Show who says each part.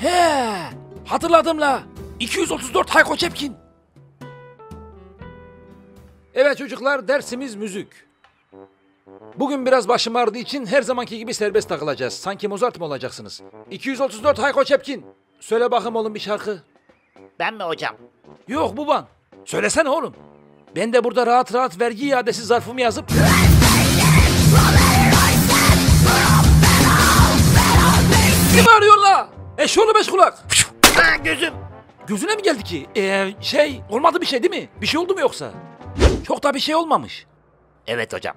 Speaker 1: He, hatırladım la. 234 Hayko Cepkin. Evet çocuklar dersimiz müzik. Bugün biraz başım ağrıdığı için her zamanki gibi serbest takılacağız. Sanki Mozart mı olacaksınız? 234 Hayko Cepkin. Söyle bakayım oğlum bir şarkı.
Speaker 2: Ben mi hocam?
Speaker 1: Yok baban. Söylesene oğlum. Ben de burada rahat rahat vergi iadesi zarfımı yazıp... Eşoğlu beş kulak.
Speaker 2: Ha gözüm.
Speaker 1: Gözüne mi geldi ki? Ee, şey olmadı bir şey değil mi? Bir şey oldu mu yoksa? Çok da bir şey olmamış.
Speaker 2: Evet hocam.